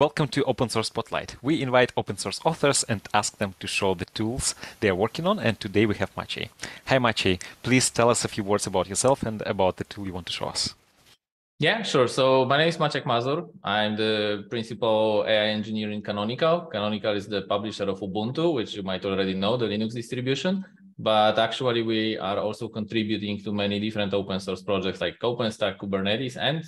Welcome to Open Source Spotlight. We invite open source authors and ask them to show the tools they are working on. And today we have Maciej. Hi, Maciej. Please tell us a few words about yourself and about the tool you want to show us. Yeah, sure. So my name is Maciek Mazur. I'm the principal AI engineer in Canonical. Canonical is the publisher of Ubuntu, which you might already know, the Linux distribution. But actually, we are also contributing to many different open source projects like OpenStack, Kubernetes, and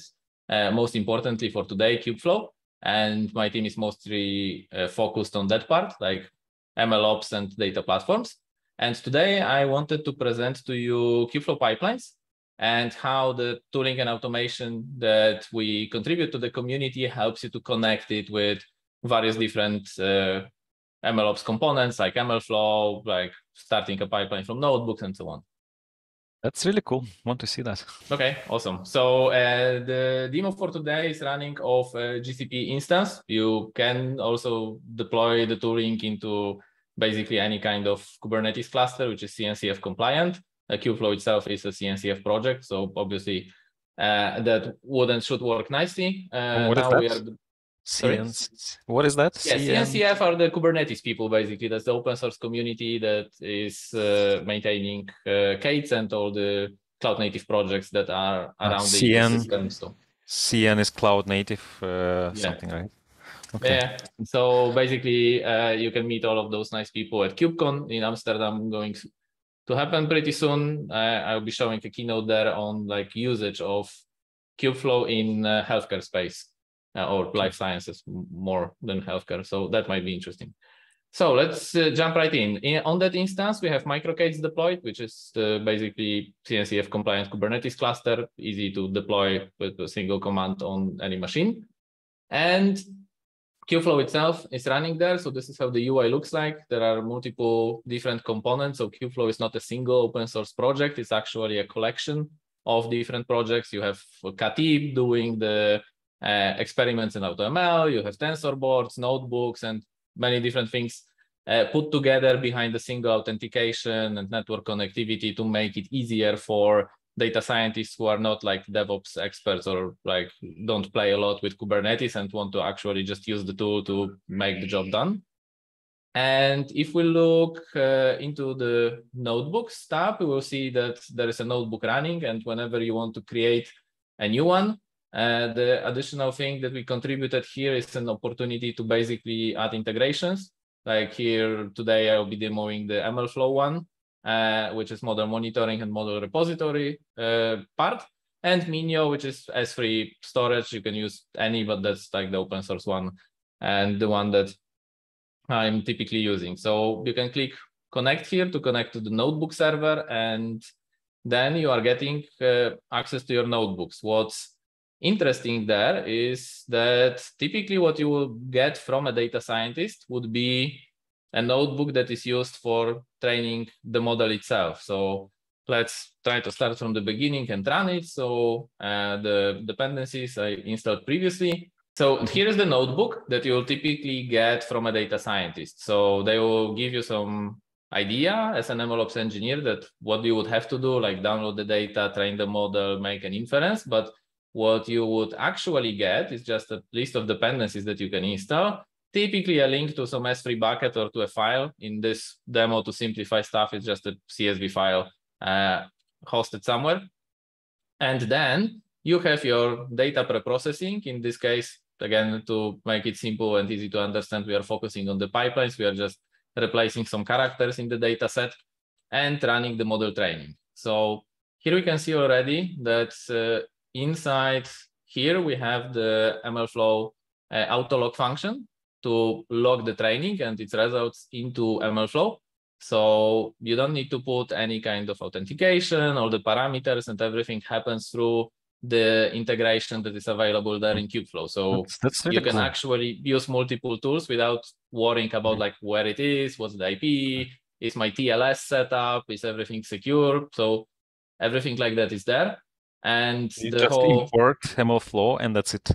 uh, most importantly for today, Kubeflow and my team is mostly uh, focused on that part, like MLOps and data platforms. And today I wanted to present to you Kubeflow pipelines and how the tooling and automation that we contribute to the community helps you to connect it with various different uh, MLOps components like MLflow, like starting a pipeline from notebooks and so on. That's really cool. Want to see that. Okay, awesome. So uh, the demo for today is running off a GCP instance. You can also deploy the tooling into basically any kind of Kubernetes cluster, which is CNCF compliant. Uh, Kubeflow itself is a CNCF project, so obviously uh, that would and should work nicely. Uh, what is that? CNC. What is that? Yeah, CNCF are the Kubernetes people, basically. That's the open source community that is uh, maintaining uh, K8s and all the cloud native projects that are ah, around uh, the ecosystem. So. CN is cloud native, uh, yeah. something, right? Okay. Yeah. So basically, uh, you can meet all of those nice people at KubeCon in Amsterdam, going to happen pretty soon. I'll be showing a keynote there on like usage of Kubeflow in uh, healthcare space uh, or life sciences more than healthcare. So that might be interesting. So let's uh, jump right in. in. On that instance, we have microK8s deployed, which is uh, basically CNCF compliant Kubernetes cluster, easy to deploy with a single command on any machine. And Kubeflow itself is running there. So this is how the UI looks like. There are multiple different components. So Kubeflow is not a single open source project. It's actually a collection of different projects. You have Katib doing the uh, experiments in AutoML, you have TensorBoards, notebooks, and many different things uh, put together behind a single authentication and network connectivity to make it easier for data scientists who are not like DevOps experts or like don't play a lot with Kubernetes and want to actually just use the tool to make the job done. And if we look uh, into the notebooks tab, we will see that there is a notebook running. And whenever you want to create a new one, uh, the additional thing that we contributed here is an opportunity to basically add integrations. Like here today, I'll be demoing the MLflow one, uh, which is model monitoring and model repository uh, part, and Minio, which is S3 storage. You can use any, but that's like the open source one and the one that I'm typically using. So you can click connect here to connect to the notebook server, and then you are getting uh, access to your notebooks. What's interesting there is that typically what you will get from a data scientist would be a notebook that is used for training the model itself. So let's try to start from the beginning and run it. So uh, the dependencies I installed previously. So here is the notebook that you'll typically get from a data scientist. So they will give you some idea as an MLOps engineer that what you would have to do, like download the data, train the model, make an inference. But what you would actually get is just a list of dependencies that you can install. Typically a link to some S3 bucket or to a file. In this demo to simplify stuff, it's just a CSV file uh, hosted somewhere. And then you have your data preprocessing. In this case, again, to make it simple and easy to understand, we are focusing on the pipelines. We are just replacing some characters in the data set and running the model training. So here we can see already that uh, inside here, we have the MLflow uh, auto log function to log the training and its results into MLflow. So you don't need to put any kind of authentication, all the parameters and everything happens through the integration that is available there in Kubeflow. So that's, that's really you can cool. actually use multiple tools without worrying about like where it is, what's the IP, is my TLS set up, is everything secure? So everything like that is there and you the just whole import MLflow and that's it.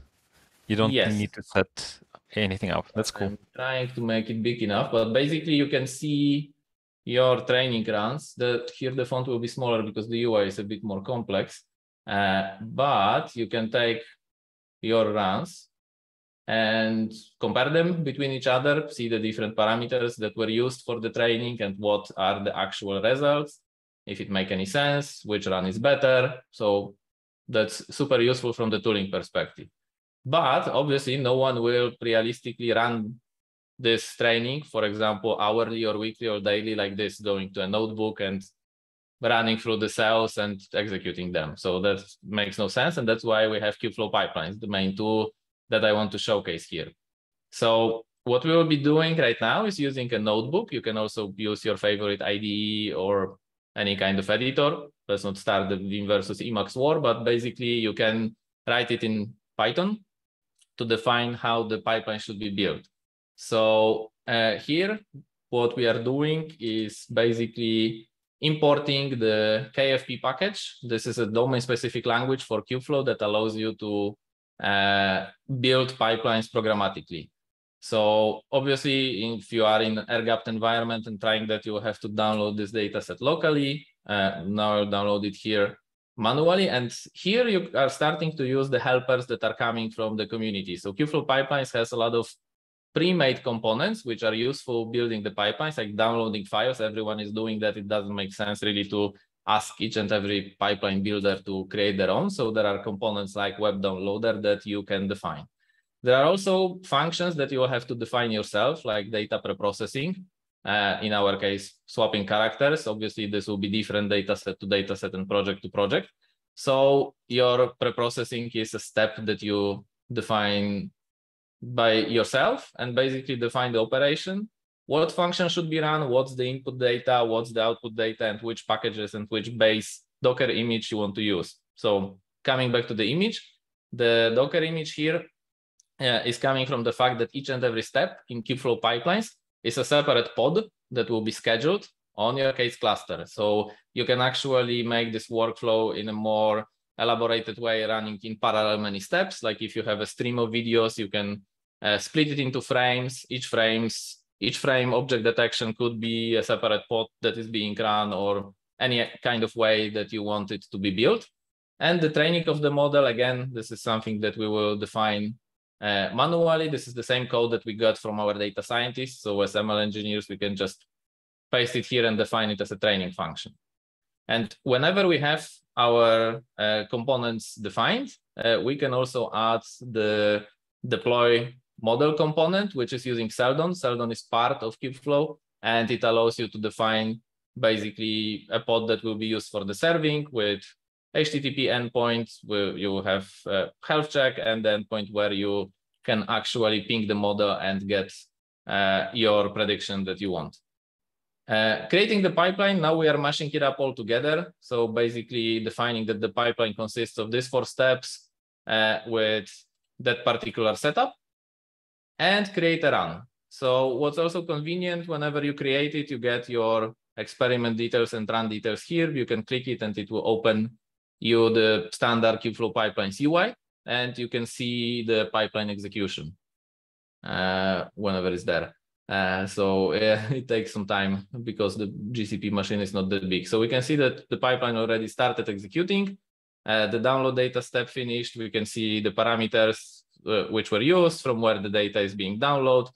You don't yes. need to set anything up. That's cool. I'm trying to make it big enough, but basically you can see your training runs. That here the font will be smaller because the UI is a bit more complex. Uh, but you can take your runs and compare them between each other, see the different parameters that were used for the training and what are the actual results, if it make any sense, which run is better. So that's super useful from the tooling perspective. But obviously no one will realistically run this training, for example, hourly or weekly or daily like this, going to a notebook and running through the cells and executing them. So that makes no sense. And that's why we have Kubeflow pipelines, the main tool that I want to showcase here. So what we will be doing right now is using a notebook. You can also use your favorite IDE or any kind of editor. Let's not start the Vim versus Emacs war, but basically you can write it in Python to define how the pipeline should be built. So uh, here, what we are doing is basically importing the KFP package. This is a domain-specific language for Kubeflow that allows you to uh, build pipelines programmatically. So obviously, if you are in an air-gapped environment and trying that, you will have to download this data set locally. Uh, now I'll download it here manually. And here you are starting to use the helpers that are coming from the community. So Kubeflow Pipelines has a lot of pre-made components, which are useful building the pipelines, like downloading files. Everyone is doing that. It doesn't make sense really to ask each and every pipeline builder to create their own. So there are components like web downloader that you can define. There are also functions that you will have to define yourself, like data preprocessing. Uh, in our case, swapping characters. Obviously, this will be different data set to data set and project to project. So your preprocessing is a step that you define by yourself and basically define the operation what function should be run, what's the input data, what's the output data, and which packages and which base Docker image you want to use. So coming back to the image, the Docker image here uh, is coming from the fact that each and every step in Kubeflow pipelines is a separate pod that will be scheduled on your K8s cluster. So you can actually make this workflow in a more elaborated way running in parallel many steps. Like if you have a stream of videos, you can uh, split it into frames. Each frames each frame object detection could be a separate pod that is being run or any kind of way that you want it to be built. And the training of the model, again, this is something that we will define uh, manually. This is the same code that we got from our data scientists. So as ML engineers, we can just paste it here and define it as a training function. And whenever we have our uh, components defined, uh, we can also add the deploy model component, which is using Seldon. Seldon is part of Kubeflow, and it allows you to define basically a pod that will be used for the serving with HTTP endpoint where you have a health check and the endpoint where you can actually ping the model and get uh, your prediction that you want. Uh, creating the pipeline, now we are mashing it up all together. So basically defining that the pipeline consists of these four steps uh, with that particular setup and create a run. So what's also convenient, whenever you create it, you get your experiment details and run details here. You can click it and it will open you the standard Kubeflow pipelines UI, and you can see the pipeline execution uh, whenever it's there. Uh, so uh, it takes some time because the GCP machine is not that big. So we can see that the pipeline already started executing. Uh, the download data step finished. We can see the parameters uh, which were used, from where the data is being downloaded,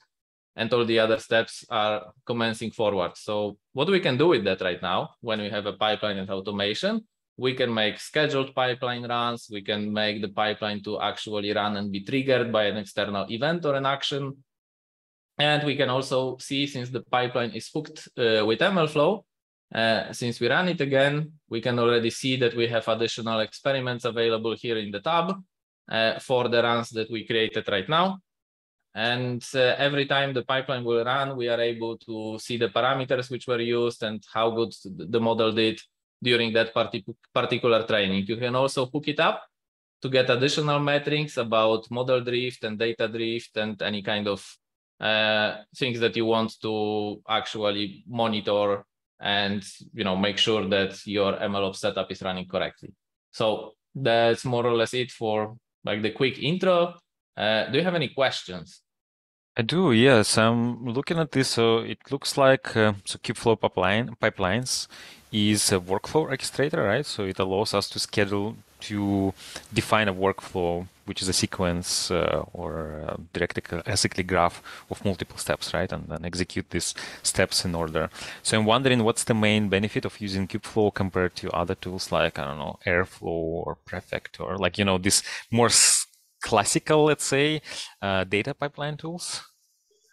and all the other steps are commencing forward. So what we can do with that right now, when we have a pipeline and automation, we can make scheduled pipeline runs. We can make the pipeline to actually run and be triggered by an external event or an action. And we can also see, since the pipeline is hooked uh, with MLflow, uh, since we run it again, we can already see that we have additional experiments available here in the tab uh, for the runs that we created right now. And uh, every time the pipeline will run, we are able to see the parameters which were used and how good the model did during that partic particular training. You can also hook it up to get additional metrics about model drift and data drift and any kind of uh, things that you want to actually monitor and you know make sure that your MLOps setup is running correctly. So that's more or less it for like the quick intro. Uh, do you have any questions? I do, yes. I'm looking at this. So it looks like uh, so Kubeflow pipeline pipelines is a workflow orchestrator, right? So it allows us to schedule to define a workflow, which is a sequence uh, or a directed acyclic graph of multiple steps, right? And then execute these steps in order. So I'm wondering what's the main benefit of using Kubeflow compared to other tools like, I don't know, Airflow or Prefect or like, you know, this more classical, let's say, uh, data pipeline tools?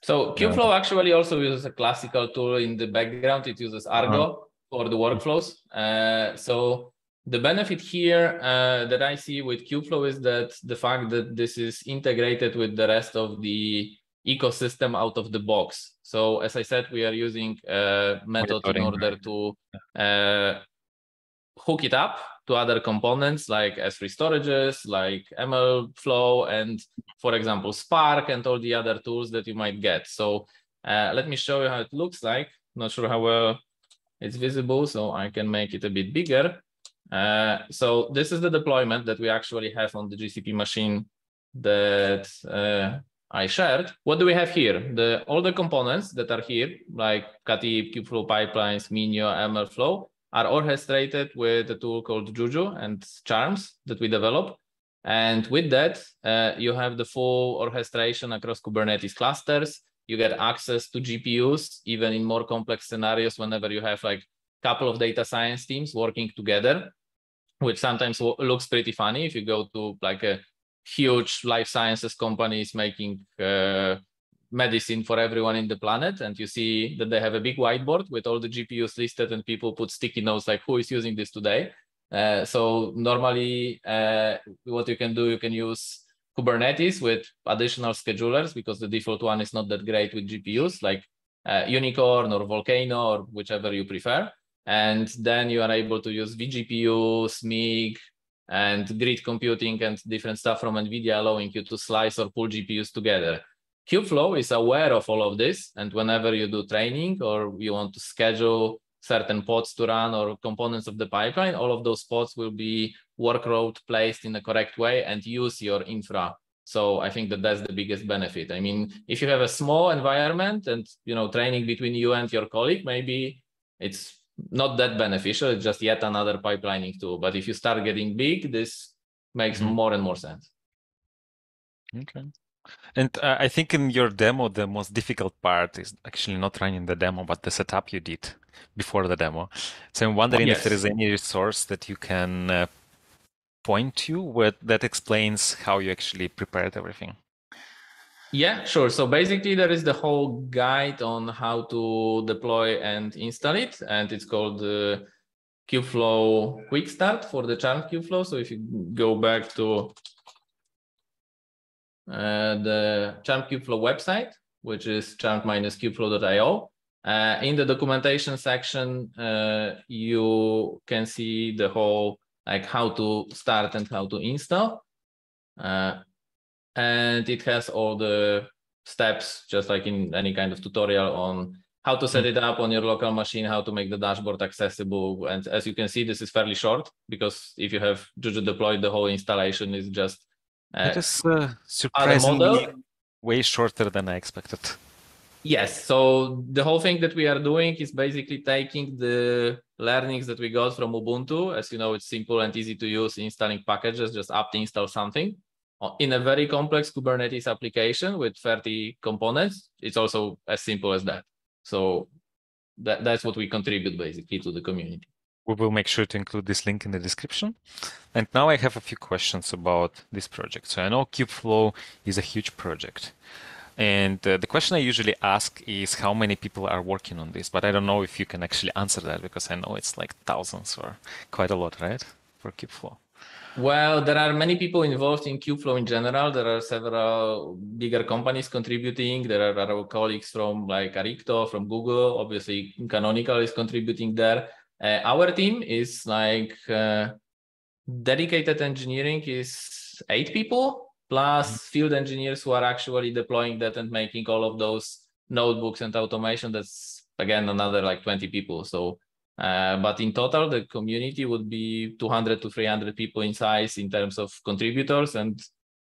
So Kubeflow actually also uses a classical tool in the background. It uses Argo uh-huh. For the workflows. Uh, so the benefit here uh, that I see with Kubeflow is that the fact that this is integrated with the rest of the ecosystem out of the box. So as I said, we are using a method in order to uh, hook it up to other components like S3 storages, like MLflow, and for example, Spark and all the other tools that you might get. So uh, let me show you how it looks like. Not sure how well it's visible, so I can make it a bit bigger. Uh, so this is the deployment that we actually have on the GCP machine that uh, I shared. What do we have here? The all the components that are here, like Katib, Kubeflow pipelines, Minio, MLflow, are orchestrated with a tool called Juju and Charms that we develop. And with that, uh, you have the full orchestration across Kubernetes clusters. You get access to GPUs, even in more complex scenarios, whenever you have like a couple of data science teams working together, which sometimes looks pretty funny. If you go to like a huge life sciences companies making uh, medicine for everyone in the planet and you see that they have a big whiteboard with all the gpus listed and people put sticky notes like who is using this today? Uh, so normally uh, what you can do you can use kubernetes with additional schedulers because the default one is not that great with gpus like uh, YuniKorn or volcano or whichever you prefer and then you are able to use vGPUs MIG and grid computing and different stuff from nvidia allowing you to slice or pull gpus together Kubeflow is aware of all of this. And whenever you do training or you want to schedule certain pods to run or components of the pipeline, all of those pods will be workload placed in the correct way and use your infra. So I think that that's the biggest benefit. I mean, if you have a small environment and you know training between you and your colleague, maybe it's not that beneficial. It's just yet another pipelining tool. But if you start getting big, this makes mm-hmm. more and more sense. Okay. And uh, I think in your demo, the most difficult part is actually not running the demo, but the setup you did before the demo. So I'm wondering yes. if there is any resource that you can uh, point to where, that explains how you actually prepared everything. Yeah, sure. So basically, there is the whole guide on how to deploy and install it, and it's called the Kubeflow Quick Start for the Charmed Kubeflow. So if you go back to uh, the Charmed Kubeflow website, which is charmed-kubeflow.io. Uh, in the documentation section, uh, you can see the whole like how to start and how to install. Uh, and it has all the steps, just like in any kind of tutorial on how to set it up on your local machine, how to make the dashboard accessible. And as you can see, this is fairly short because if you have Juju deployed, the whole installation is just it is uh, surprisingly way shorter than I expected. Yes. So the whole thing that we are doing is basically taking the learnings that we got from Ubuntu. As you know, it's simple and easy to use installing packages, just apt install something. Uh, in a very complex Kubernetes application with 30 components, it's also as simple as that. So that, that's what we contribute basically to the community. We will make sure to include this link in the description. And now I have a few questions about this project. So I know Kubeflow is a huge project. And uh, the question I usually ask is how many people are working on this, but I don't know if you can actually answer that because I know it's like thousands or quite a lot, right? For Kubeflow. Well, there are many people involved in Kubeflow in general. There are several bigger companies contributing. There are our colleagues from like Arrikto, from Google. Obviously, Canonical is contributing there. Uh, our team is like uh, dedicated engineering is eight people plus mm-hmm. field engineers who are actually deploying that and making all of those notebooks and automation. That's again another like 20 people. So, uh, but in total, the community would be 200 to 300 people in size in terms of contributors and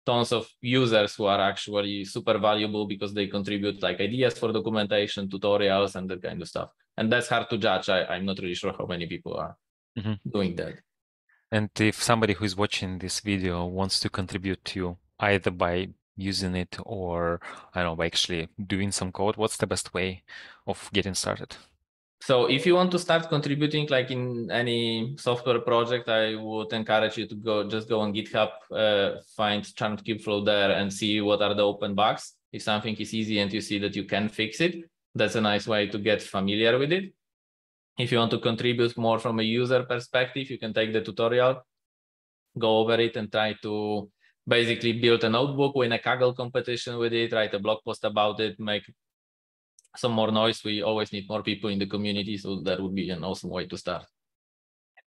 tons of users who are actually super valuable because they contribute like ideas for documentation, tutorials, and that kind of stuff and that's hard to judge. I, I'm not really sure how many people are mm-hmm. doing that. And if somebody who is watching this video wants to contribute to either by using it or I don't know by actually doing some code, what's the best way of getting started? So if you want to start contributing like in any software project, I would encourage you to go just go on GitHub, uh, find Charmed Kubeflow there and see what are the open bugs. If something is easy and you see that you can fix it, that's a nice way to get familiar with it. If you want to contribute more from a user perspective, you can take the tutorial, go over it and try to basically build a notebook, win a Kaggle competition with it, write a blog post about it, make some more noise. We always need more people in the community, so that would be an awesome way to start.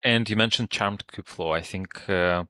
And you mentioned Charmed Kubeflow. I think uh,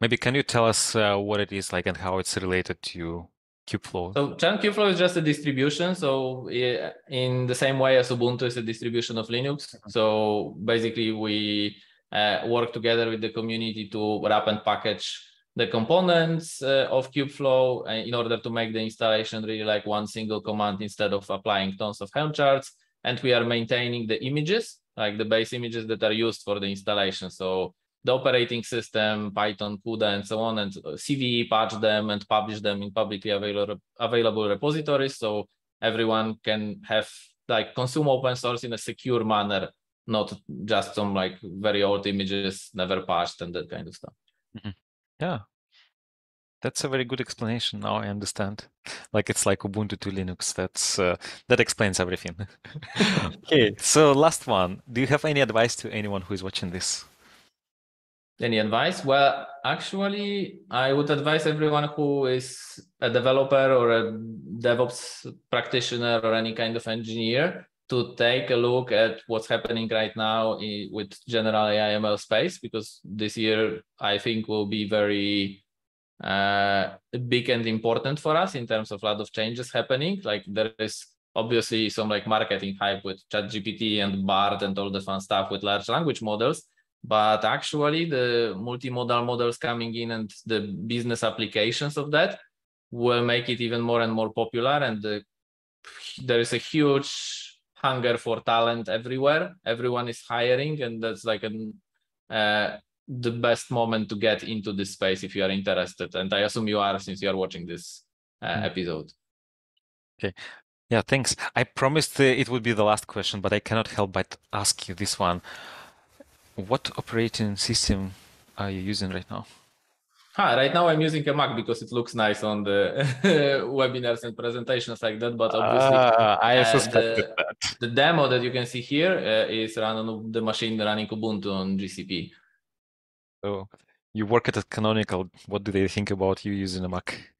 maybe can you tell us uh, what it is like and how it's related to Kubeflow? So Charmed Kubeflow is just a distribution. So in the same way as Ubuntu is a distribution of Linux. Mm-hmm. So basically we uh, work together with the community to wrap and package the components uh, of Kubeflow uh, in order to make the installation really like one single command instead of applying tons of Helm charts. And we are maintaining the images, like the base images that are used for the installation. So the operating system, Python, CUDA, and so on, and uh, CVE patch them and publish them in publicly available, available repositories. So everyone can have like consume open source in a secure manner, not just some like very old images never patched and that kind of stuff. Mm-hmm. Yeah. That's a very good explanation. Now I understand. Like it's like Ubuntu to Linux. That's uh, that explains everything. okay, so last one. Do you have any advice to anyone who is watching this? Any advice? Well, actually, I would advise everyone who is a developer or a DevOps practitioner or any kind of engineer to take a look at what's happening right now in, with general AI ML space because this year I think will be very uh, big and important for us in terms of a lot of changes happening. Like there is obviously some like marketing hype with ChatGPT and BARD and all the fun stuff with large language models, but actually the multimodal models coming in and the business applications of that will make it even more and more popular and the, there is a huge hunger for talent everywhere. Everyone is hiring, and that's like an uh, the best moment to get into this space if you are interested. And I assume you are since you are watching this uh, mm-hmm. episode. Okay. Yeah, thanks. I promised uh, it would be the last question, but I cannot help but ask you this one. What operating system are you using right now? Huh, right now I'm using a Mac because it looks nice on the webinars and presentations like that. But obviously, uh, I uh, suspected the, that. The demo that you can see here uh, is run on the machine running Ubuntu on GCP. So you work at a Canonical. What do they think about you using a Mac?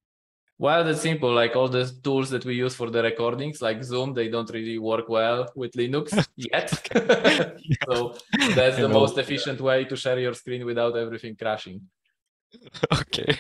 Well, that's simple. Like all the tools that we use for the recordings, like Zoom, they don't really work well with Linux yet. so that's the most efficient way to share your screen without everything crashing. okay.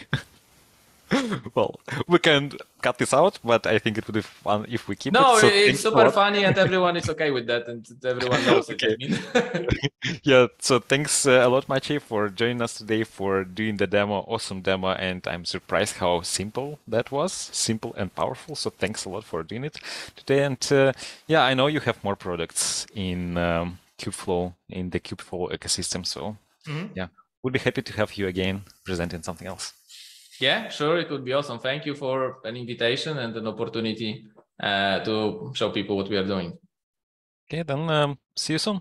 well, we can cut this out, but I think it would be fun if we keep no, it. No, it's super funny and everyone is okay with that and everyone knows okay. yeah, so thanks uh, a lot, Maciej, for joining us today for doing the demo. Awesome demo, and I'm surprised how simple that was. Simple and powerful. So thanks a lot for doing it today. And uh, yeah, I know you have more products in um, Kubeflow, in the Kubeflow ecosystem. So mm-hmm. yeah, would be happy to have you again presenting something else. Yeah, sure. It would be awesome. Thank you for an invitation and an opportunity uh, to show people what we are doing. Okay, then um, see you soon.